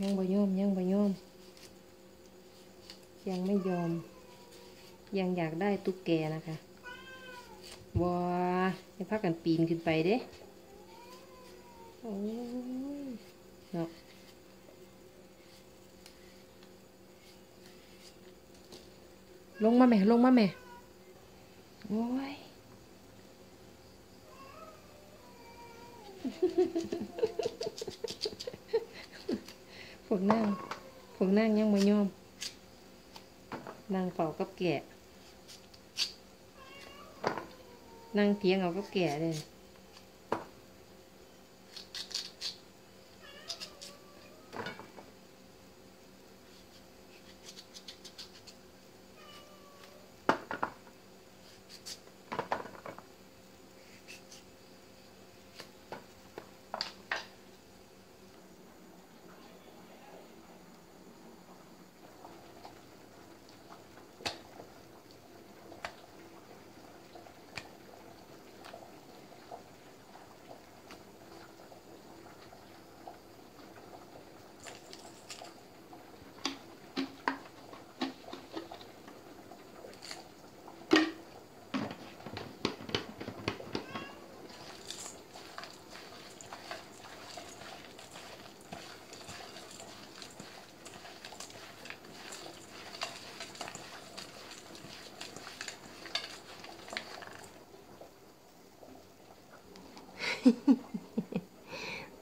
ยังบ่ยอมยังบ่ยอม ยังไม่ยอม ยังอยากได้ตุ๊กแกนะคะว้าจะพักกันปีนขึ้นไปเด้โอ้ยเนาะลงมาแม่ ลงมาแม่ โอ้ยพ วกนั่งพวกนั่งยังไม่ยอมนั่งเป่ากับแกะนั่งเทียงเอากับแกะเลย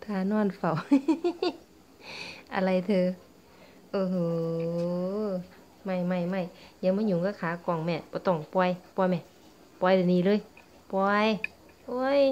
ทานอนเฝ้า อะไรเธอ โอ้โห ไม่ไม่ไม่ยังไม่ยุ่งก็ขากล่องแม่ปต่องปล่อย ปล่อยแม่ ปล่อยเดี๋ยวนี้เลย ปล่อย โอ้ย